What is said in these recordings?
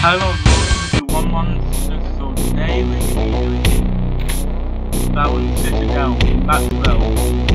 Hello, welcome to one month's episode. Today we're going to be doing Bowen Citadel Maxwell.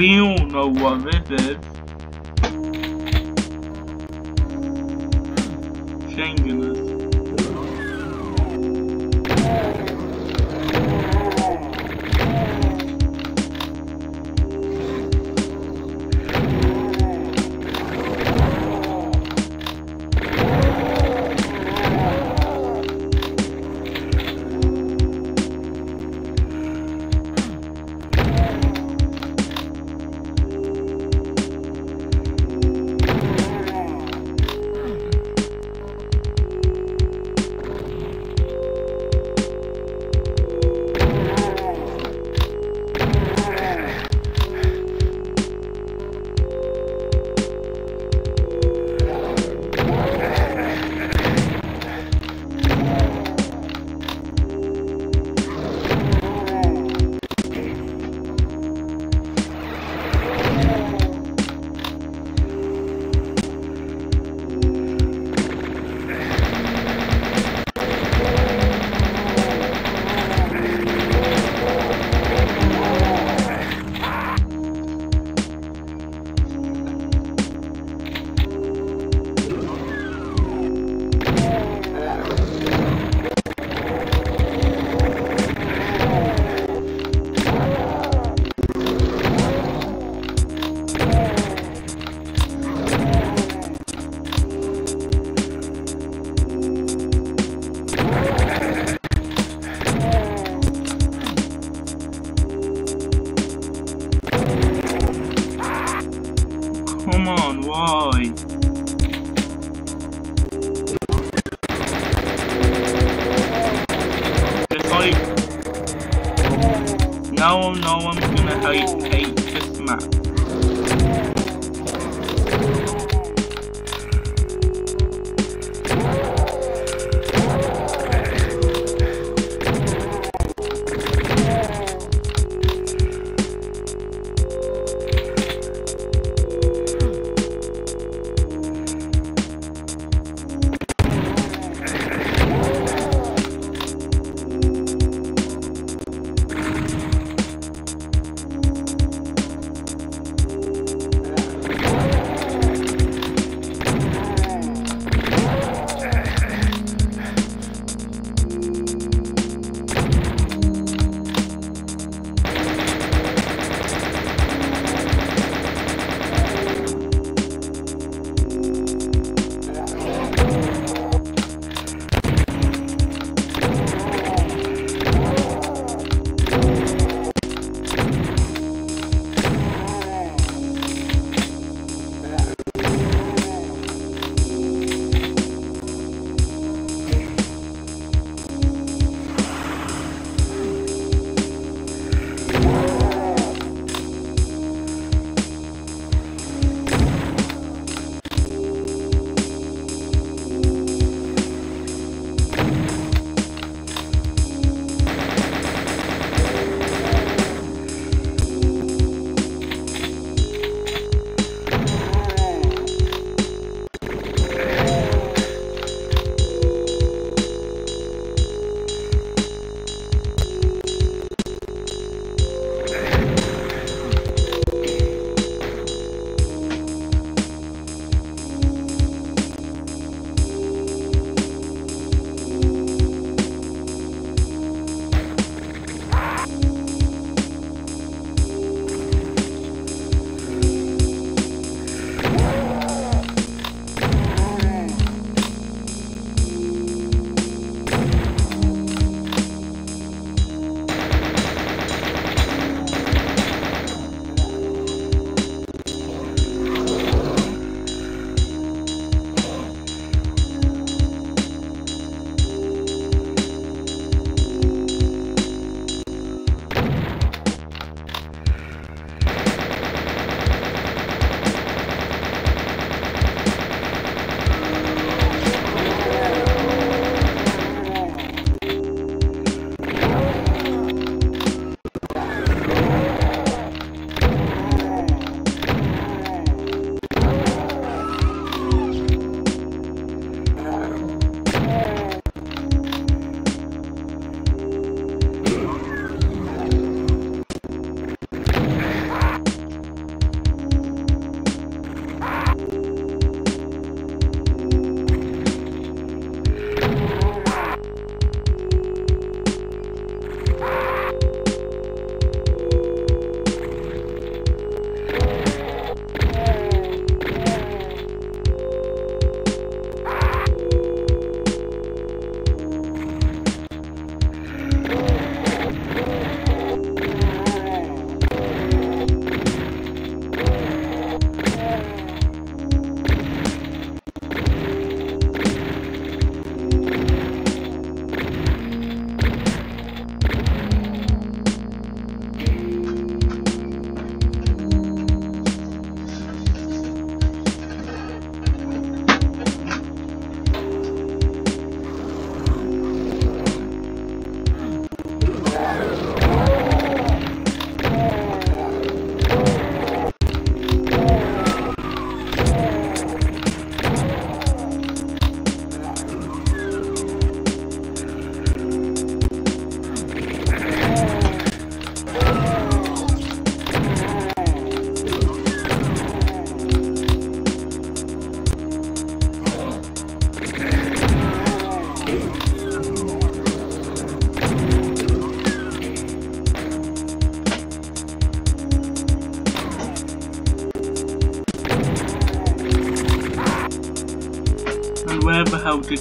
We all know what this is. Shanganus.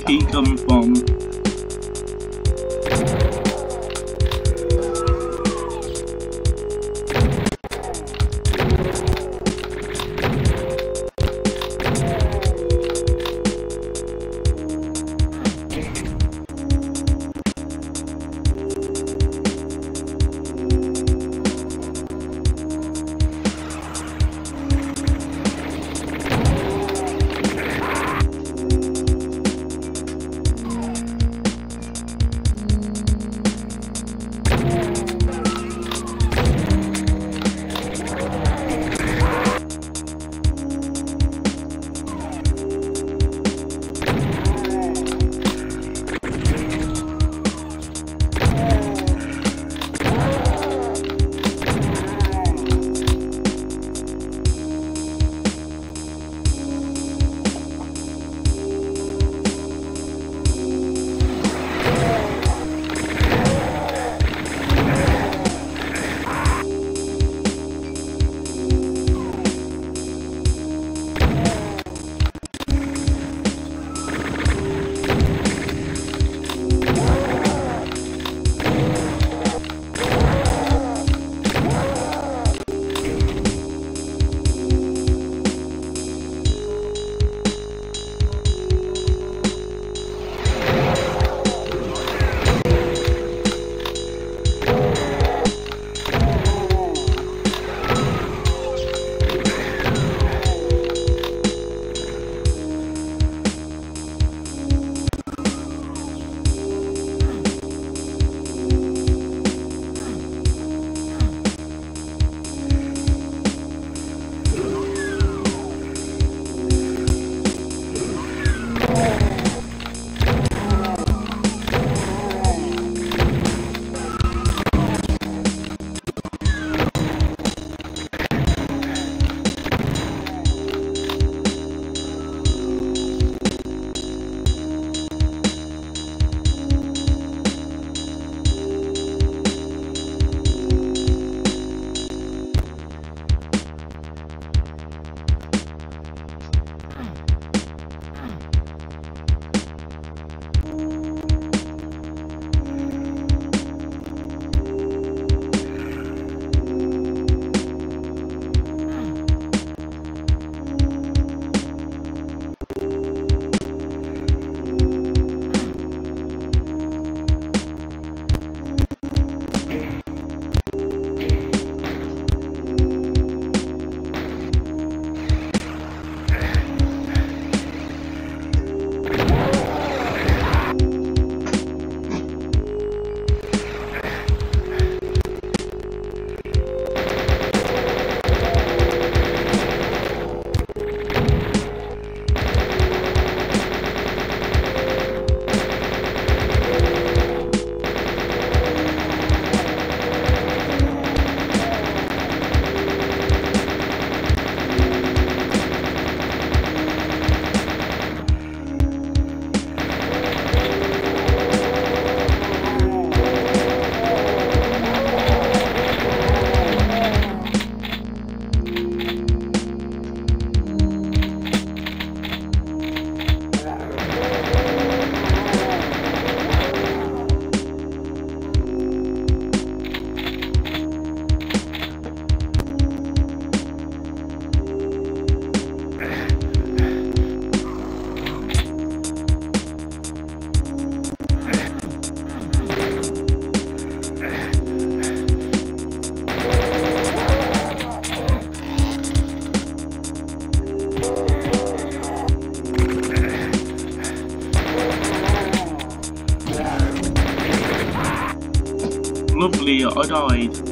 Hell I died.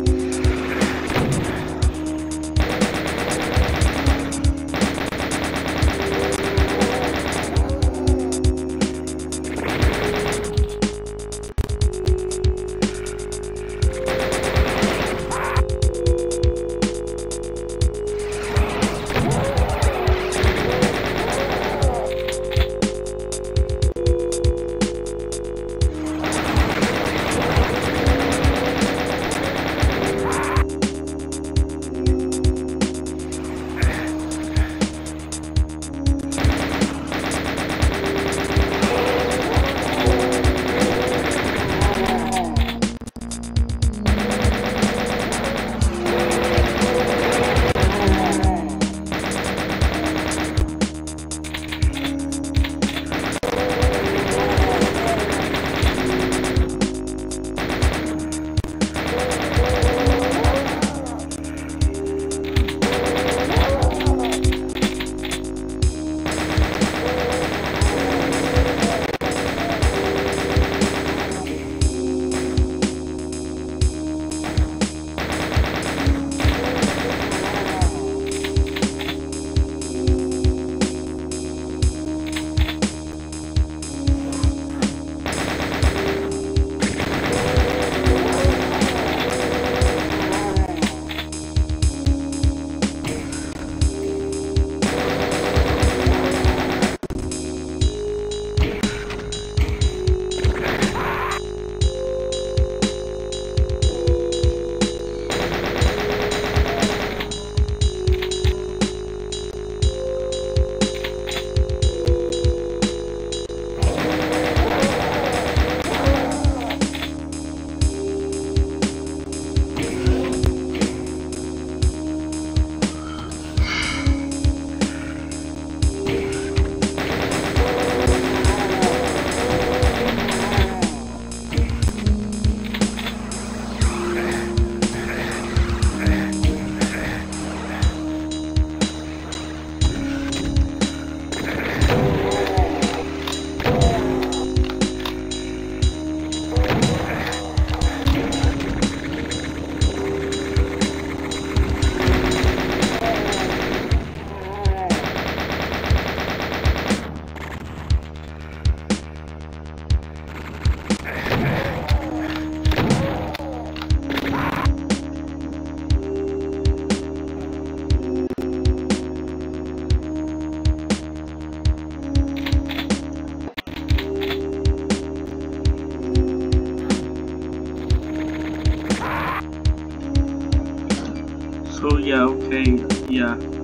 yeah, okay, yeah.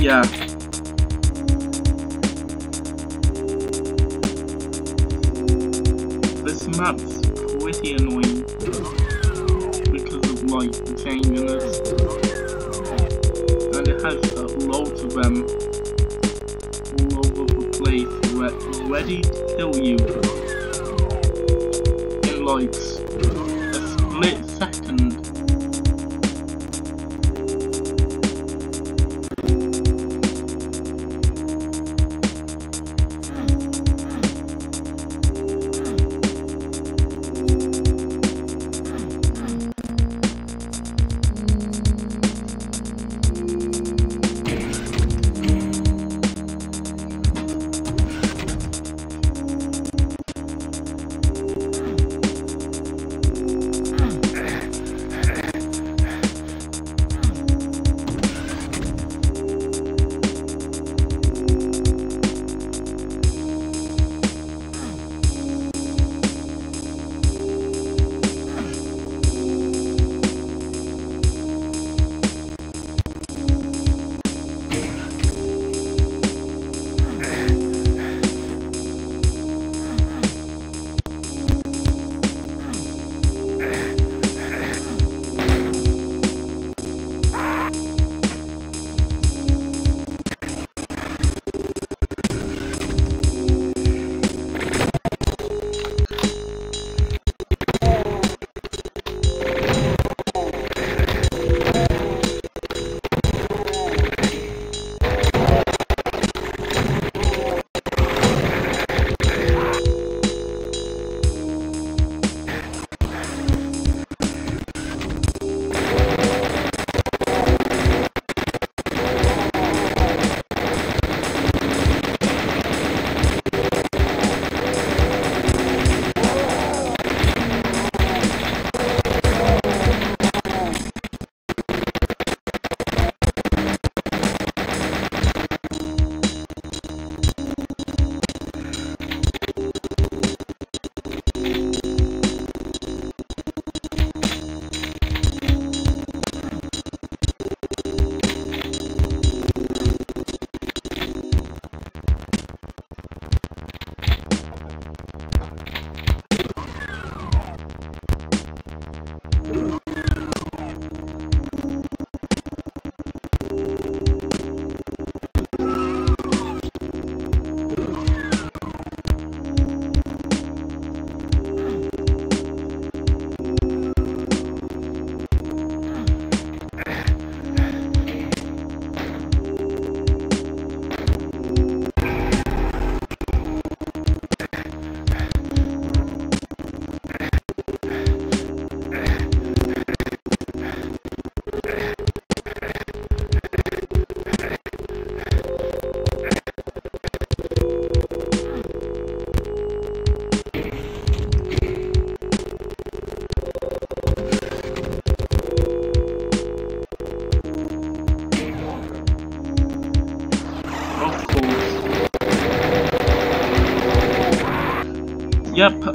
This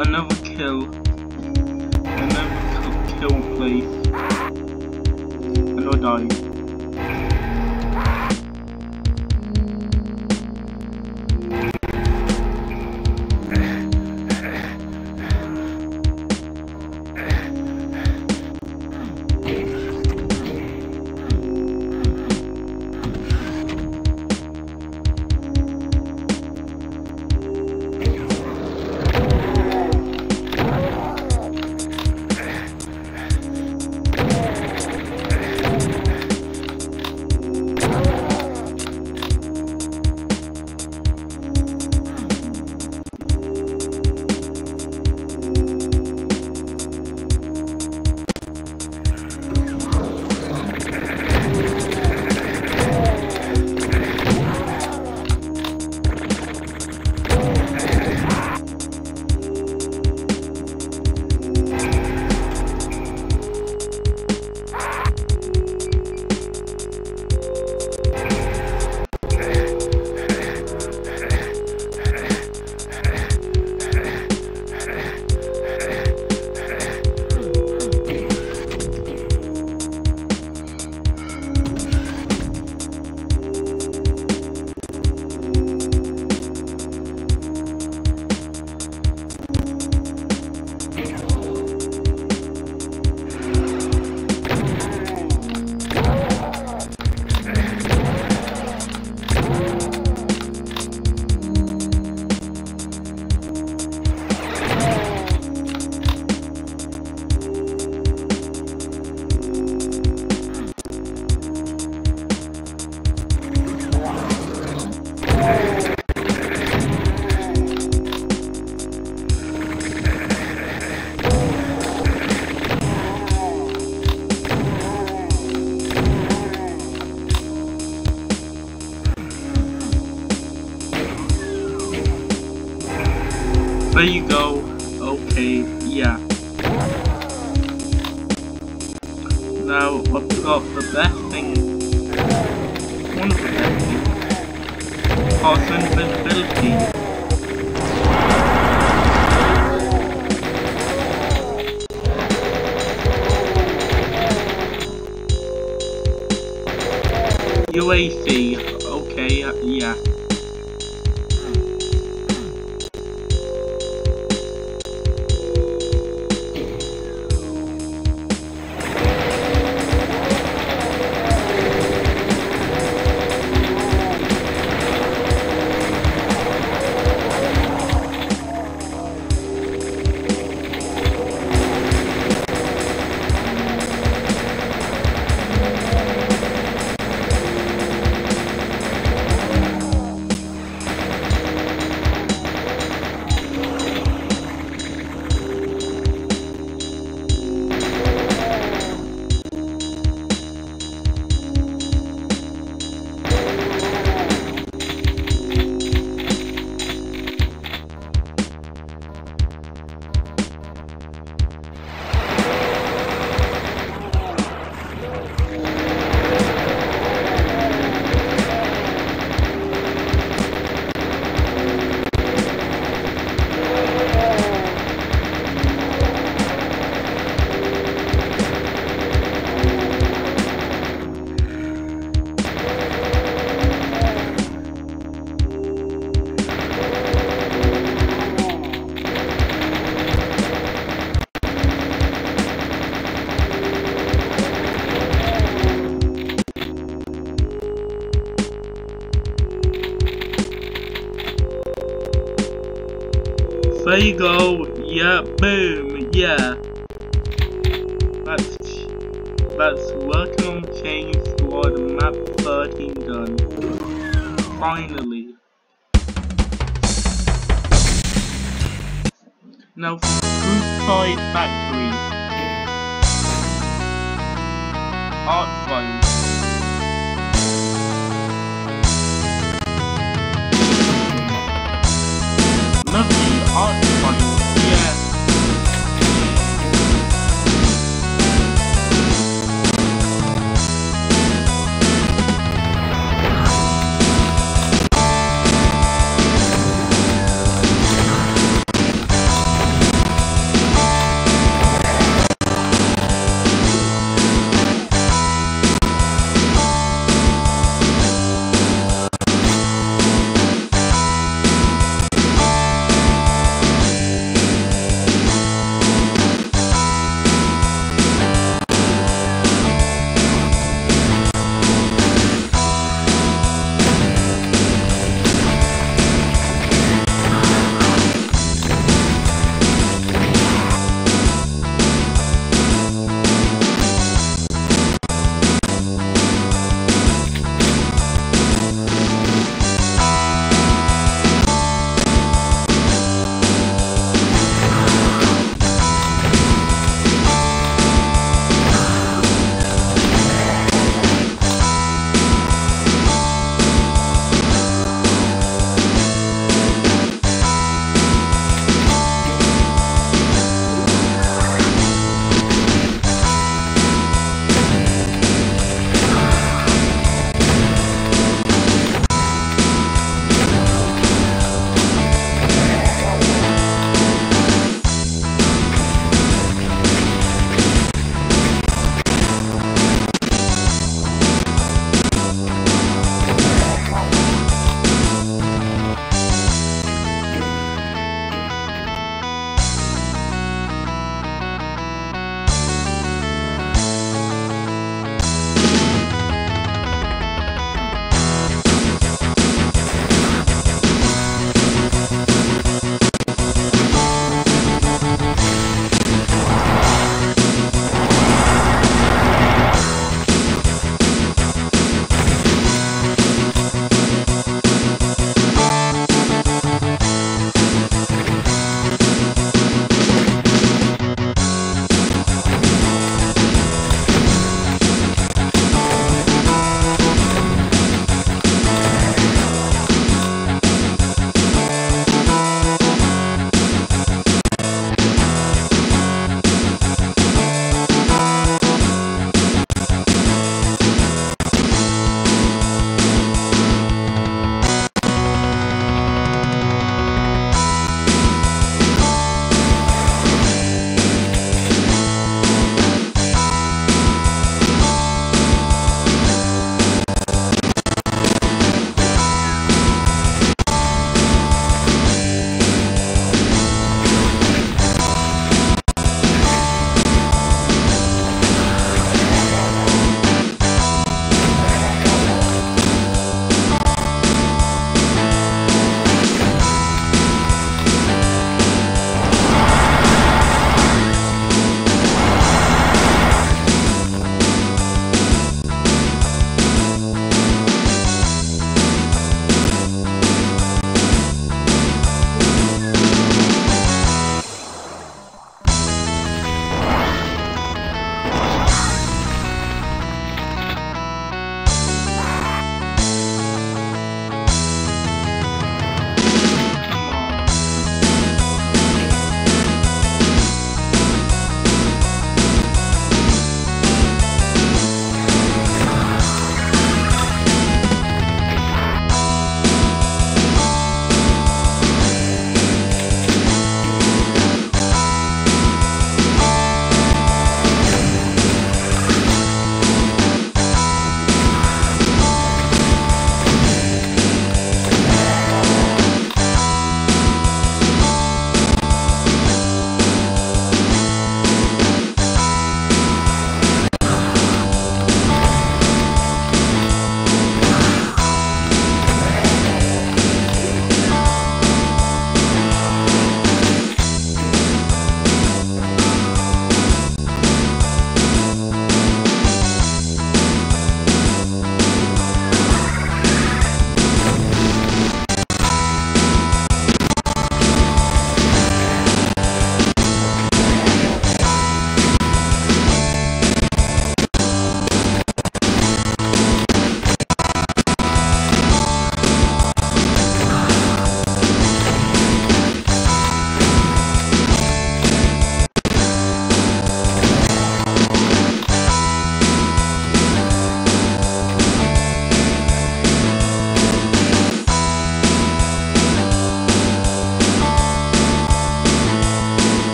Another UAC, okay, yeah. There you go. Yeah, boom. Yeah. That's that's working on change squad map 13 done. Finally. Now group side factory. Art files.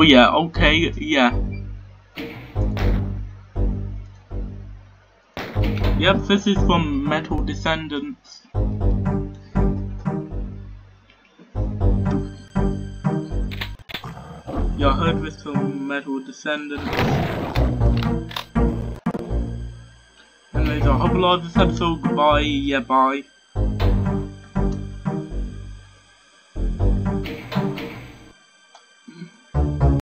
Oh yeah, okay, yeah. Yep, this is from Metal Descendants. Yeah, I heard this from Metal Descendants. Anyways, I hope you liked this episode. Goodbye. Yeah, bye.